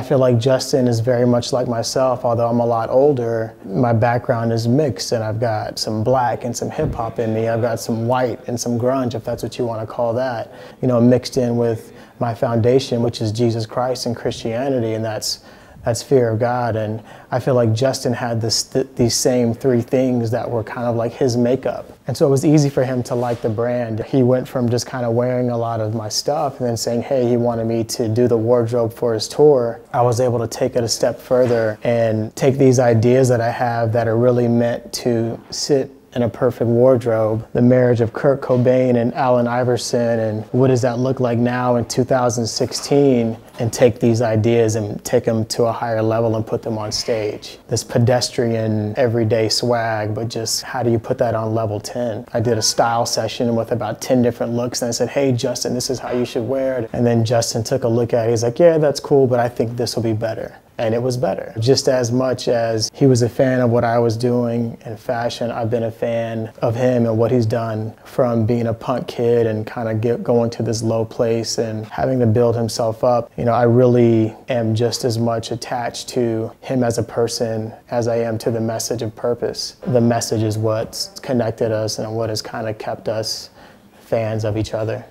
I feel like Justin is very much like myself, although I'm a lot older. My background is mixed, and I've got some black and some hip hop in me. I've got some white and some grunge, if that's what you want to call that, you know, mixed in with my foundation, which is Jesus Christ and Christianity, and that's that's fear of God. And I feel like Justin had this, th- these same three things that were kind of like his makeup. And so it was easy for him to like the brand. He went from just kind of wearing a lot of my stuff and then saying, hey, he wanted me to do the wardrobe for his tour. I was able to take it a step further and take these ideas that I have that are really meant to sit in a perfect wardrobe, the marriage of Kurt Cobain and Allen Iverson, and what does that look like now in 2016, and take these ideas and take them to a higher level and put them on stage. This pedestrian, everyday swag, but just how do you put that on level 10? I did a style session with about 10 different looks, and I said, hey, Justin, this is how you should wear it. And then Justin took a look at it. He's like, yeah, that's cool, but I think this will be better and it was better. Just as much as he was a fan of what I was doing in fashion, I've been a fan of him and what he's done from being a punk kid and kind of get going to this low place and having to build himself up. You know, I really am just as much attached to him as a person as I am to the message of purpose. The message is what's connected us and what has kind of kept us fans of each other.